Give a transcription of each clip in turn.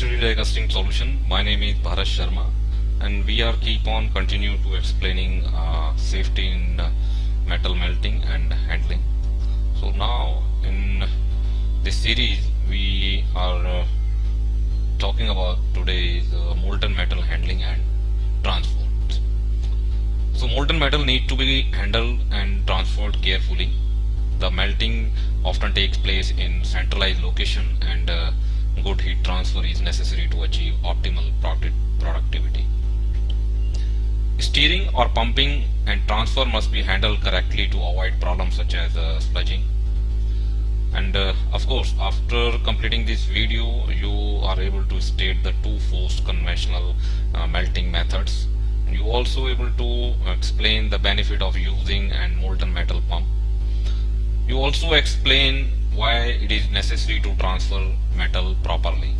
die casting solution. My name is Bharat Sharma and we are keep on continue to explaining uh, safety in uh, metal melting and handling. So now in this series we are uh, talking about today is molten metal handling and transport. So molten metal need to be handled and transferred carefully. The melting often takes place in centralized location and uh, good heat transfer is necessary to achieve optimal product productivity. Steering or pumping and transfer must be handled correctly to avoid problems such as uh, sludging. And uh, of course, after completing this video, you are able to state the two forced conventional uh, melting methods. You also able to explain the benefit of using and molten metal pump. You also explain why it is necessary to transfer metal properly.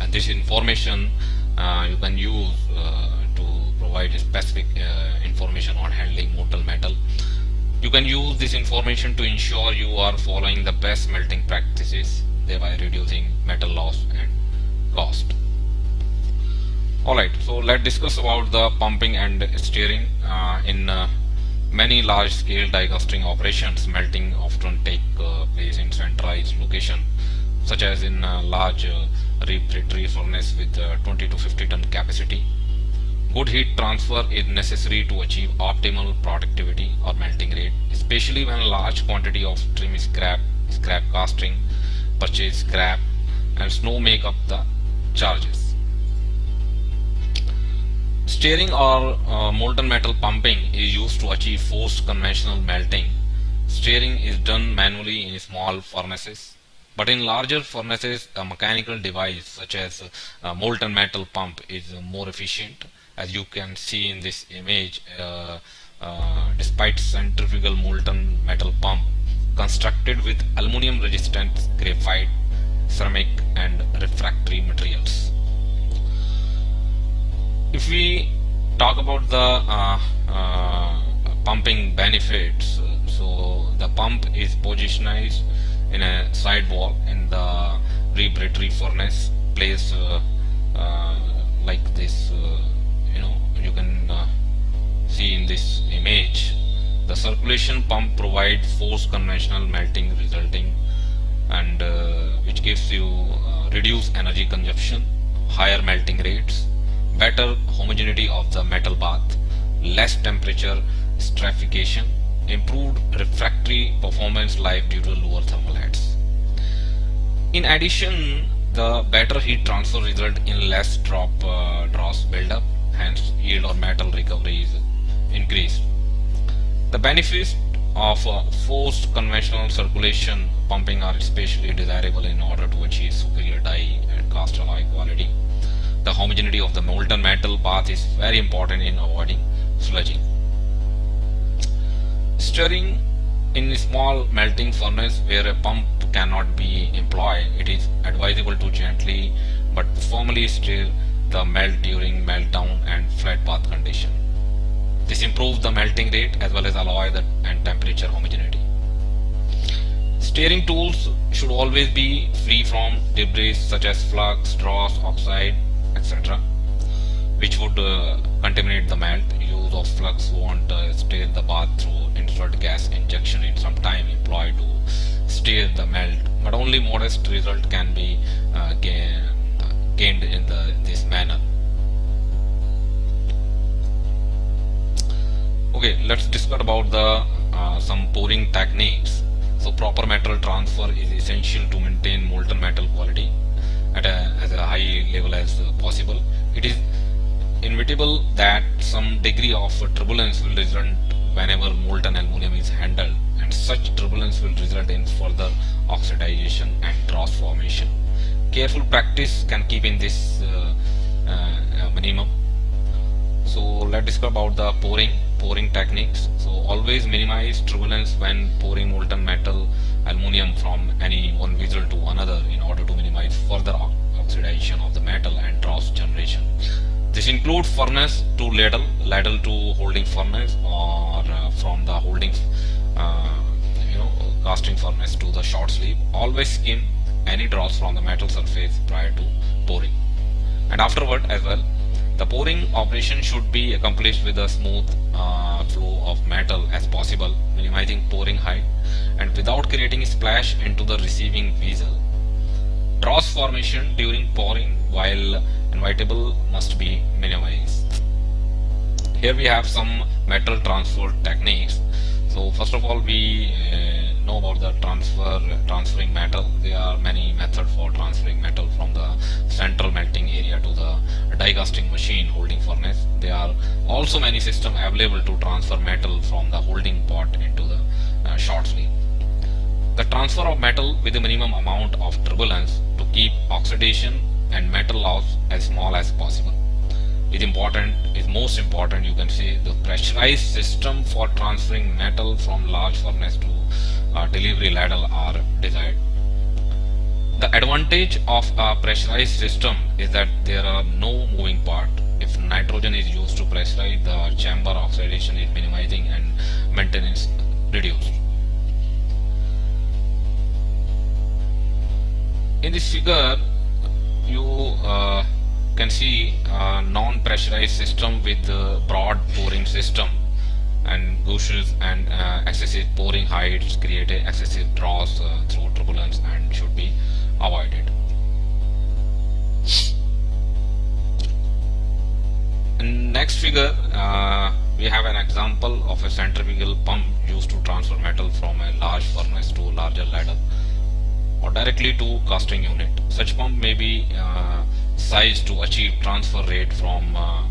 And this information uh, you can use uh, to provide specific uh, information on handling molten metal. You can use this information to ensure you are following the best melting practices thereby reducing metal loss and cost. Alright so let's discuss about the pumping and steering. Uh, in uh, Many large-scale die casting operations melting often take uh, place in centralized location, such as in a large uh, reverberatory furnace with uh, 20 to 50 ton capacity. Good heat transfer is necessary to achieve optimal productivity or melting rate, especially when a large quantity of trim scrap, scrap casting, purchase scrap, and snow make up the charges. Stirring or uh, molten metal pumping is used to achieve forced conventional melting. Steering is done manually in small furnaces. But in larger furnaces, a mechanical device such as a molten metal pump is more efficient. As you can see in this image, uh, uh, despite centrifugal molten metal pump constructed with aluminum resistant graphite, ceramic and refractory materials if we talk about the uh, uh, pumping benefits the pump is positioned in a side wall in the reverberatory furnace place uh, uh like this uh, you know you can uh, see in this image. The circulation pump provides forced conventional melting resulting and which gives you reduced energy consumption higher melting rates better homogeneity of the metal bath, less temperature stratification, improved refractory performance life due to lower thermal heads. In addition, the better heat transfer result in less drop uh, dross buildup, hence yield or metal recovery is increased. The benefits of uh, forced conventional circulation pumping are especially desirable in order to achieve superior die and cast alloy quality the homogeneity of the molten metal bath is very important in avoiding sludging. Stirring in a small melting furnace where a pump cannot be employed, it is advisable to gently but firmly stir the melt during meltdown and flat bath condition. This improves the melting rate as well as alloy and temperature homogeneity. Stirring tools should always be free from debris such as flux, dross, oxide, etc which would uh, contaminate the melt. Use of flux won't uh, stir the bath through inert gas injection in some time employed to stir the melt but only modest result can be uh, gain, gained in the this manner. Okay, let's discuss about the uh, some pouring techniques. So proper metal transfer is essential to maintain molten metal quality at a, as a high level as possible. It is inevitable that some degree of turbulence will result whenever molten aluminum is handled and such turbulence will result in further oxidization and dross formation. Careful practice can keep in this uh, uh, minimum. So let's discuss about the pouring pouring techniques. So always minimize turbulence when pouring molten metal aluminum from any one vessel to another in order to minimize further oxidation of the metal and dross generation. This includes furnace to ladle, ladle to holding furnace or uh, from the holding uh, you know casting furnace to the shot sleeve. Always skim any dross from the metal surface prior to pouring and afterward as well the pouring operation should be accomplished with a smooth uh, flow of metal as possible minimizing pouring height and without creating a splash into the receiving vessel dross formation during pouring while inevitable must be minimized. Here we have some metal transfer techniques. So first of all we uh, know about the transfer transferring metal. There are many methods for transferring metal from the central melting area to the die casting machine holding furnace. There are also many systems available to transfer metal from the holding pot into the uh, shot sleeve. The transfer of metal with a minimum amount of turbulence to keep oxidation and metal loss as small as possible. Is important is most important you can say the pressurized system for transferring metal from large furnace to uh, delivery ladle are desired. The advantage of a pressurized system is that there are no moving part. If nitrogen is used to pressurize the chamber oxidation is minimizing and maintenance reduced. In this figure you uh, can see a non-pressurized system with broad pouring system and gouges and uh, excessive pouring heights create excessive dross uh, through turbulence and should be avoided. In next figure uh, we have an example of a centrifugal pump used to transfer metal from a large furnace to a larger ladle or directly to casting unit. Such pump may be uh, sized to achieve transfer rate from uh,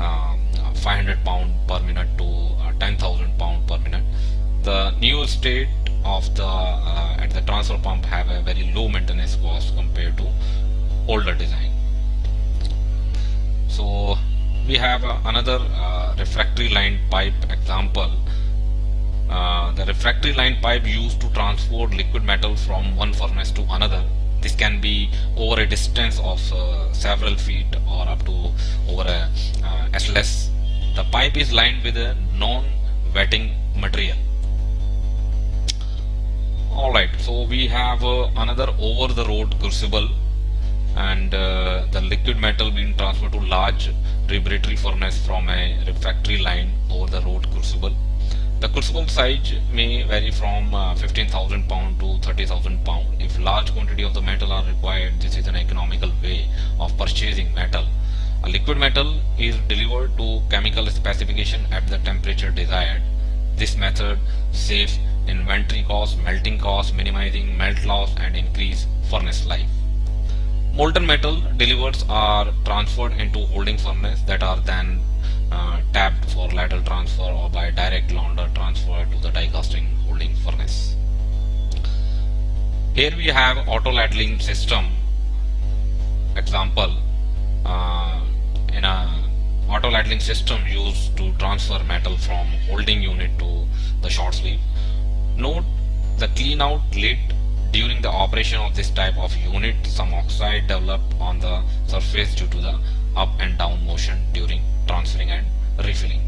um, 500 pound per minute to uh, 10,000 pound per minute. The new state of the uh, at the transfer pump have a very low maintenance cost compared to older design. So we have uh, another uh, refractory line pipe example uh, the refractory line pipe used to transport liquid metal from one furnace to another this can be over a distance of uh, several feet or up to over a uh, SLS. The pipe is lined with a non-wetting material. Alright, so we have uh, another over-the-road crucible and uh, the liquid metal being transferred to large reverberatory furnace from a refractory line over the road crucible. The crucible size may vary from uh, 15,000 pound to 30,000 pound. If large quantity of the metal are required, this is an economical way of purchasing metal. A liquid metal is delivered to chemical specification at the temperature desired. This method saves inventory cost, melting cost, minimizing melt loss and increase furnace life. Molten metal delivers are transferred into holding furnace that are then tapped for lateral transfer or by direct launder transfer to the die casting holding furnace. Here we have auto ladling system example uh, in a auto ladling system used to transfer metal from holding unit to the shot sleeve. Note the clean out lid during the operation of this type of unit some oxide develop on the surface due to the up and down motion during transferring and refilling.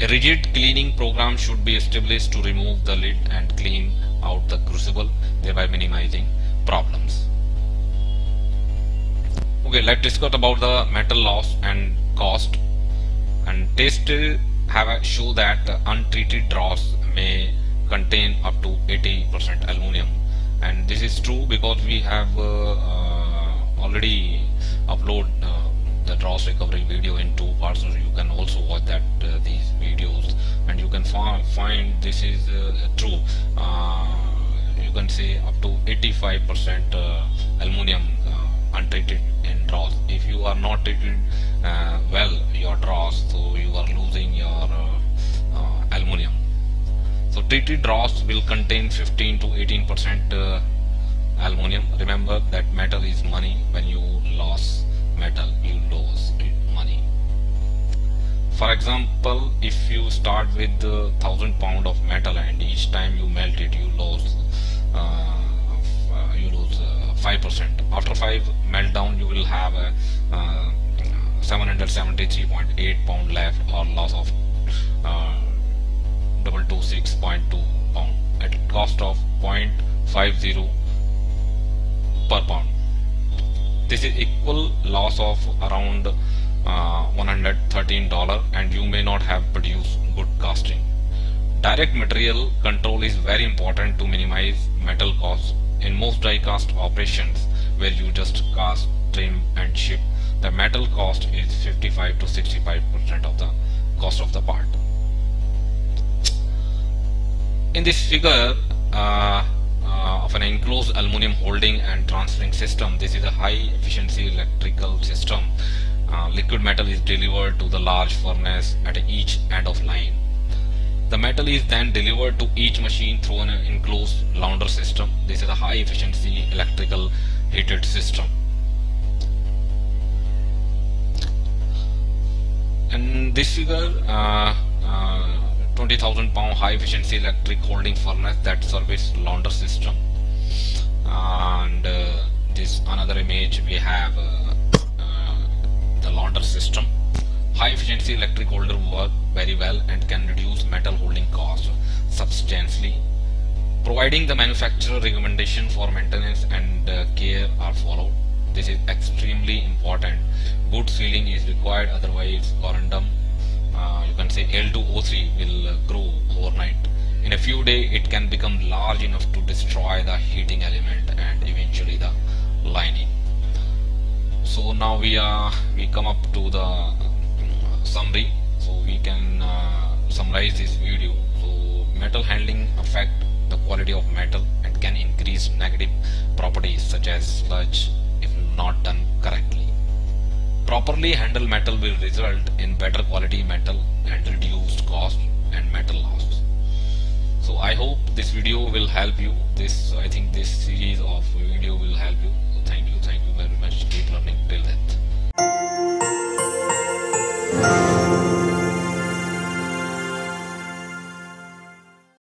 A rigid cleaning program should be established to remove the lid and clean out the crucible, thereby minimizing problems. Okay, let's discuss about the metal loss and cost. And tests have show that untreated dross may contain up to 80% aluminum, and this is true because we have uh, uh, already upload uh, the dross recovery video in two parts. So you can also watch that uh, these videos. And you can find this is uh, true. Uh, you can say up to 85% uh, aluminum untreated in dross if you are not treated well your dross so you are losing your aluminum. So treated dross will contain 15 to 18% aluminum. Remember that metal is money. When you lose metal you lose money for example if you start with thousand pound of metal and each time you melt it you lose uh, uh you lose uh, five percent after five meltdown you will have a uh, 773.8 pound left or loss of uh, double two six point two pound at cost of 0.50 per pound. This is equal loss of around uh, $113 and you may not have produced good casting. Direct material control is very important to minimize metal costs. In most die cast operations where you just cast, trim and ship, the metal cost is 55 to 65 percent of the cost of the part. In this figure uh, uh, of an enclosed aluminum holding and transferring system, this is a high efficiency electrical system. Uh, liquid metal is delivered to the large furnace at each end of line. The metal is then delivered to each machine through an enclosed launder system. This is a high efficiency electrical heated system. And this figure uh, uh, 20,000 pound high efficiency electric holding furnace that service launder system. And uh, this another image we have uh, uh, the launder system. High efficiency electric holder work very well and can reduce metal holding cost substantially providing the manufacturer recommendation for maintenance and uh, care are followed. This is extremely important. Good sealing is required otherwise corundum you can say Al2O3 will uh, grow overnight. In a few days it can become large enough to destroy the heating element and eventually the lining. So now we are we come up to the uh, summary. So we can uh, summarize this video. So metal handling affect the quality of metal and can increase negative properties such as sludge if not done correctly properly handled metal will result in better quality metal and reduced cost and metal loss. So I hope this video will help you. This I think this series of video will help you. So thank you, thank you very much. Keep learning till then.